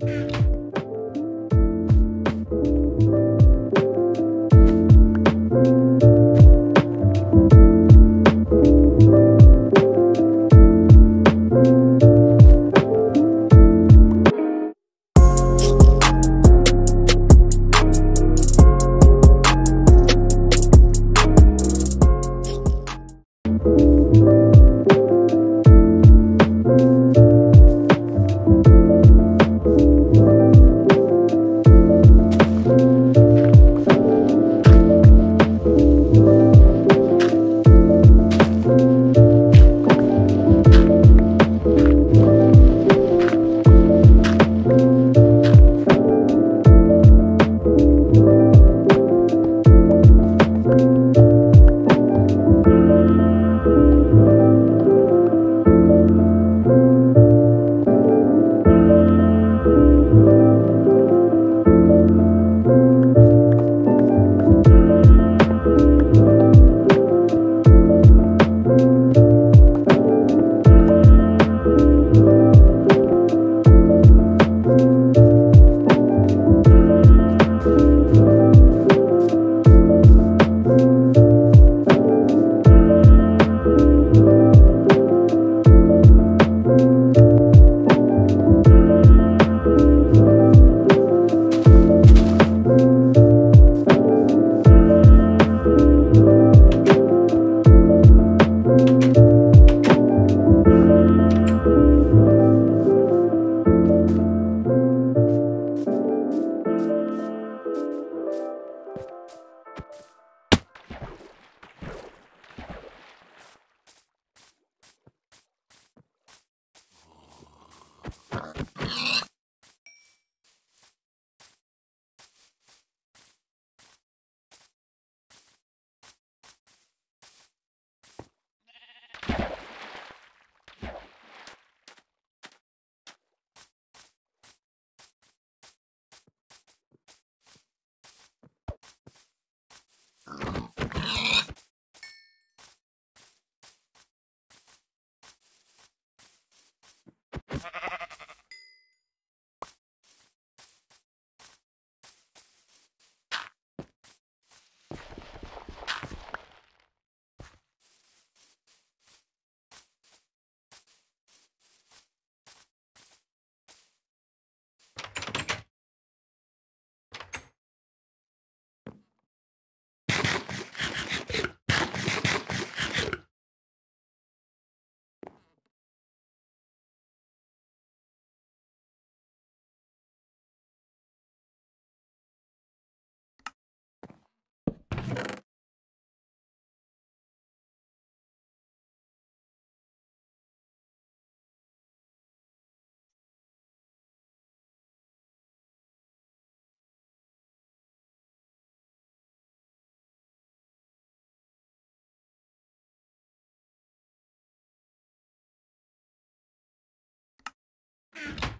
Mm-hmm. you you